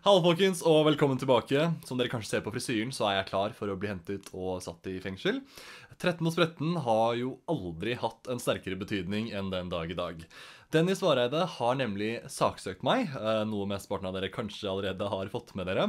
Hallo folkens, og velkommen tilbake. Som dere kanskje ser på frisyren, så er jeg klar for å bli hentet og satt i fengsel. 13 og spretten har jo aldri hatt en sterkere betydning enn den dag i dag. Dennis Vareide har nemlig saksøkt meg, eh, noe mesteparten av dere kanskje allerede har fått med dere.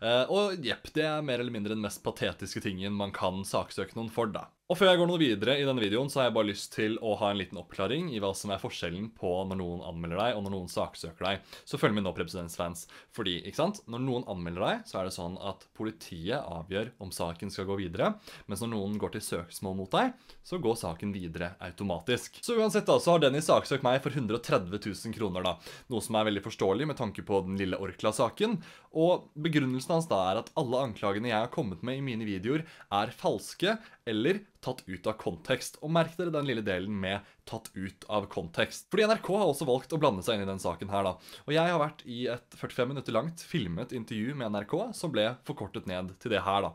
Eh, Og jepp, det er mer eller mindre den mest patetiske tingen man kan saksøke noen for, da. Og før jeg går noe videre i denne videoen, så har jeg bare lyst til å ha en liten oppklaring i hva som er forskjellen på når noen anmelder deg, og når noen saksøker deg. Så følg med nå, Presidents-fans. Fordi, ikke sant, når noen anmelder deg, så er det sånn at politiet avgjør om saken skal gå videre, mens når noen går til søksmål mot deg, så går saken videre automatisk. Så uansett da, så har Dennis saksøkt meg for 130 000 kroner da, noe som er veldig forståelig med tanke på den lille Orkla-saken, og begrunnelsen hans da er at alle anklagene jeg har kommet med i mine videoer er falske, eller tatt ut av kontekst. Og merk dere den lille delen med tatt ut av kontekst. Fordi NRK har også valgt å blande seg inn i den saken her da. Og jeg har vært i et 45 minutter langt filmet intervju med NRK, som ble forkortet ned til det her da.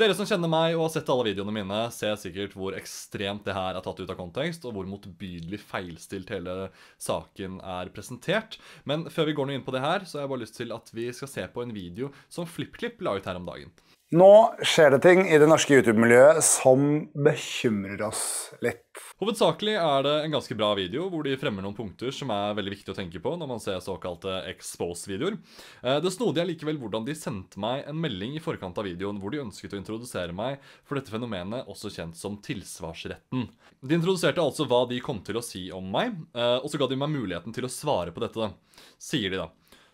Dere som kjenner meg og har sett alle videoene mine, ser sikkert hvor ekstremt det her er tatt ut av kontekst, og hvor motbydelig feilstilt hele saken er presentert. Men før vi går noe inn på det her, så har jeg bare lyst til at vi skal se på en video som FlippKlipp la ut her om dagen. Nå skjer det ting i det norske YouTube-miljøet som bekymrer oss litt. Hovedsakelig er det en ganske bra video, hvor de fremmer noen punkter som er veldig viktig å tenke på når man ser såkalte expose-videoer. Eh, Det snodige er likevel hvordan de sendte meg en melding i forkant av videoen, hvor de ønsket å introdusere meg for dette fenomenet, også kjent som tilsvarsretten. De introduserte altså hva de kom til å si om meg, eh, og så ga de meg muligheten til å svare på dette, sier de da.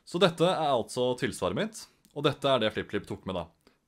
Så dette er altså tilsvaret mitt, og dette er det FlippKlipp tok med da.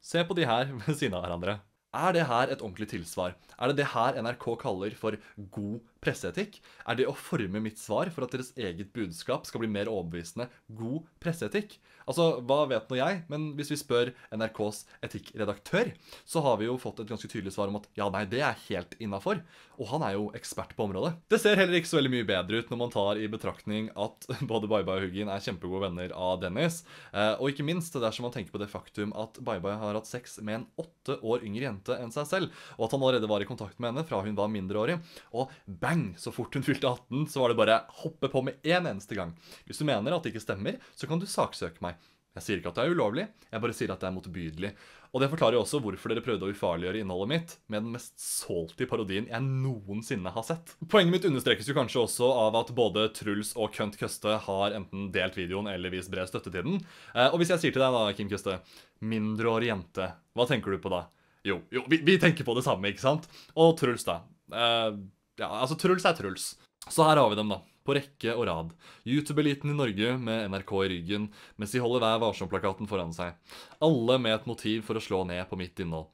Se på de her ved siden av hverandre. Er det her et ordentlig tilsvar? Er det det her NRK kaller for god presseetikk? Er det å forme mitt svar for at deres eget budskap skal bli mer overbevisende god presseetikk? Altså, hva vet nå jeg, men hvis vi spør NRKs etikkredaktør, så har vi jo fått et ganske tydelig svar om at ja, nei, det er helt innafor. Og han er jo ekspert på området. Det ser heller ikke så veldig mye bedre ut når man tar i betraktning at både Bye Bye og Huggin er kjempegode venner av Dennis. Eh, og ikke minst dersom man tenker på det faktum at Bye Bye har hatt sex med en åtte år yngre jente enn seg selv, og at han allerede var i kontakt med henne fra hun var mindreårig. Og bang, så fort hun fylte 18, så var det bare hoppe på med en eneste gang. Hvis du mener at det ikke stemmer, så kan du saksøke meg. Jeg sier ikke at det er ulovlig, jeg bare sier at det er motbydelig. Og det forklarer jo også hvorfor dere prøvde å ufarliggjøre innholdet mitt med den mest salty parodien jeg noensinne har sett. Poenget mitt understrekes jo kanskje også av at både Truls og Kønt Køste har enten delt videoen eller vist bred støtte til den. Eh, Og hvis jeg sier til deg da, Kim Køste, mindreårig jente, hva tenker du på da? Jo, jo, vi, vi tenker på det samme, ikke sant? Og Truls da. Eh, ja, altså Truls er Truls. Så her har vi dem da, på rekke og rad. YouTube-eliten i Norge med NRK i ryggen, mens de holder Vær varsom-plakaten foran seg. Alle med et motiv for å slå ned på mitt innhold.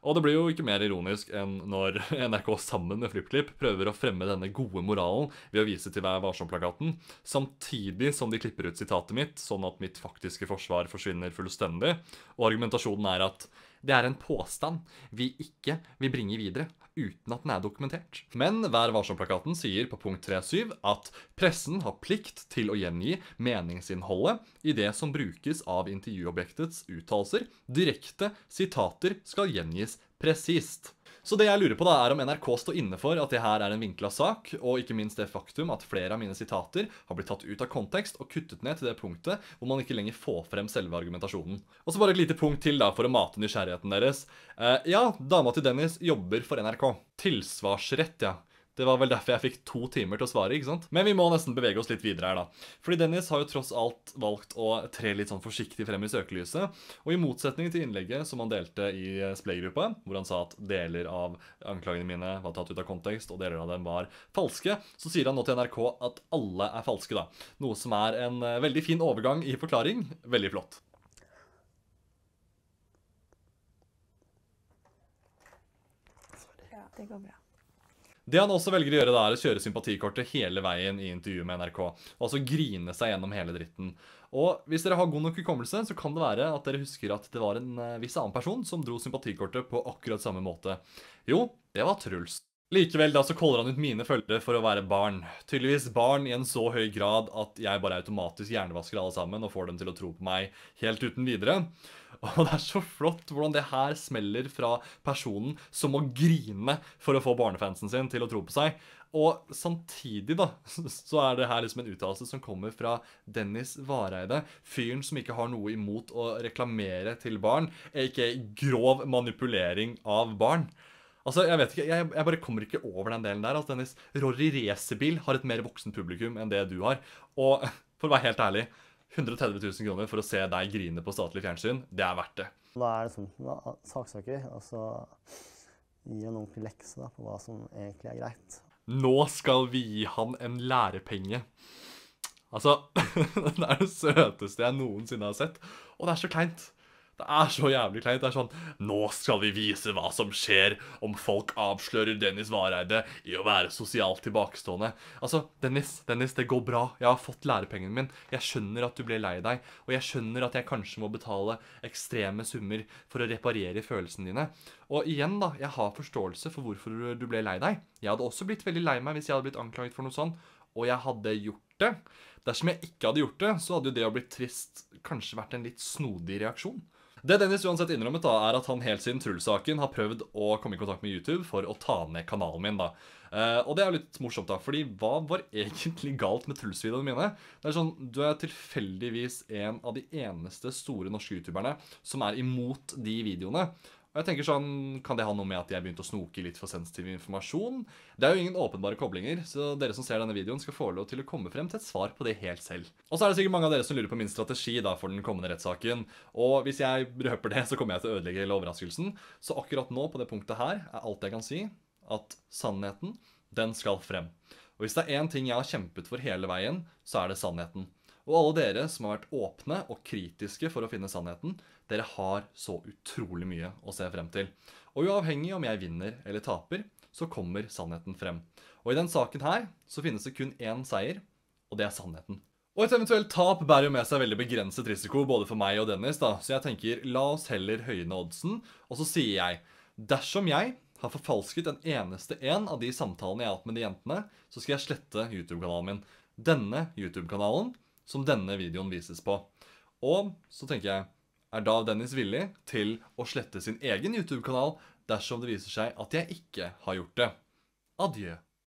Og det blir jo ikke mer ironisk enn når NRK sammen med FlippKlipp prøver å fremme denne gode moralen ved å vise til Vær varsom-plakaten, samtidig som de klipper ut sitatet mitt, sånn at mitt faktiske forsvar forsvinner fullstendig. Og argumentasjonen er at det er en påstand vi ikke vil bringe videre, uten at den er dokumentert. Men Vær varsom-plakaten sier på punkt 3.7 at pressen har plikt til å gjengi meningsinnholdet i det som brukes av intervjuobjektets uttalelser. Direkte sitater skal gjengis presist. Så det jeg lurer på da er om NRK står inne for at det her er en vinkla sak, og ikke minst det faktum at flere av mine sitater har blitt tatt ut av kontekst og kuttet ned til det punktet hvor man ikke lenger får frem selve argumentasjonen. Og så bare et lite punkt til da for å mate nysgjerrigheten deres. Eh, ja, dama til Dennis jobber for NRK. Tilsvarsrett, ja. Det var vel derfor jeg fikk to timer til å svare, ikke sant? Men vi må nesten bevege oss litt videre her, da. Fordi Dennis har jo tross alt valgt å tre litt sånn forsiktig frem i søkelyset. Og i motsetning til innlegget som han delte i Splay-gruppa, hvor han sa at deler av anklagene mine var tatt ut av kontekst, og deler av dem var falske, så sier han nå til NRK at alle er falske, da. Noe som er en eh, veldig fin overgang i forklaring. Veldig flott. Ja, det går bra. Det han også velger å gjøre, da, er å kjøre sympatikortet hele veien i intervjuet med NRK. Og altså grine seg gjennom hele dritten. Og hvis dere har god nok hukommelse, så kan det være at dere husker at det var en eh, viss annen person som dro sympatikortet på akkurat samme måte. Jo, det var Truls. Likevel da så caller han ut mine følgere for å være barn. Tydeligvis barn i en så høy grad at jeg bare automatisk hjernevasker alle sammen og får dem til å tro på meg helt uten videre. Og det er så flott hvordan det her smeller fra personen som må grine for å få barnefansen sin til å tro på seg. Og samtidig da, så er det her liksom en uttalelse som kommer fra Dennis Vareide, fyren som ikke har noe imot å reklamere til barn, ikke grov manipulering av barn. Altså, Jeg vet ikke, jeg, jeg, bare kommer ikke over den delen der. altså Dennis, Rory Racerbil har et mer voksen publikum enn det du har. Og for å være helt ærlig, 130 000 kroner for å se deg grine på statlig fjernsyn, det er verdt det. Da er det sånn, da saksøker vi, og så gi en ordentlig lekse da, på hva som egentlig er greit. Nå skal vi gi han en lærepenge. Altså, den er det søteste jeg noensinne har sett. Og det er så kleint. Det er så jævlig kleint. Det er sånn Nå skal vi vise hva som skjer om folk avslører Dennis Vareide i å være sosialt tilbakestående. Altså, Dennis, Dennis, det går bra. Jeg har fått lærepengene min. Jeg skjønner at du ble lei deg, og jeg skjønner at jeg kanskje må betale ekstreme summer for å reparere følelsene dine. Og igjen, da, jeg har forståelse for hvorfor du ble lei deg. Jeg hadde også blitt veldig lei meg hvis jeg hadde blitt anklaget for noe sånt, og jeg hadde gjort det. Dersom jeg ikke hadde gjort det, så hadde jo det å bli trist kanskje vært en litt snodig reaksjon. Det Dennis uansett innrømmet, da, er at han helt siden Truls-saken har prøvd å komme i kontakt med YouTube for å ta ned kanalen min. da. Uh, og det er jo litt morsomt, da, fordi hva var egentlig galt med Truls-videoene mine? Det er sånn, Du er tilfeldigvis en av de eneste store norske youtuberne som er imot de videoene. Og jeg tenker sånn, Kan det ha noe med at jeg begynte å snoke litt for sensitiv informasjon? Det er jo ingen åpenbare koblinger, så dere som ser denne videoen skal få lov til å komme frem til et svar på det helt selv. Og så er det sikkert mange av dere som lurer på min strategi da for den kommende rettssaken. Og hvis jeg røper det, så kommer jeg til å ødelegge hele overraskelsen. Så akkurat nå, på det punktet her, er alt jeg kan si at sannheten, den skal frem. Og hvis det er én ting jeg har kjempet for hele veien, så er det sannheten. Og alle dere som har vært åpne og kritiske for å finne sannheten, dere har så utrolig mye å se frem til. Og uavhengig om jeg vinner eller taper, så kommer sannheten frem. Og i den saken her så finnes det kun én seier, og det er sannheten. Og et eventuelt tap bærer jo med seg veldig begrenset risiko både for meg og Dennis, da. Så jeg tenker la oss heller høyne oddsen. Og så sier jeg dersom jeg har forfalsket en eneste en av de samtalene jeg har hatt med de jentene, så skal jeg slette YouTube-kanalen min. Denne YouTube-kanalen som denne videoen vises på. Og så tenker jeg er da Dennis villig til å slette sin egen YouTube-kanal dersom det viser seg at jeg ikke har gjort det. Adjø.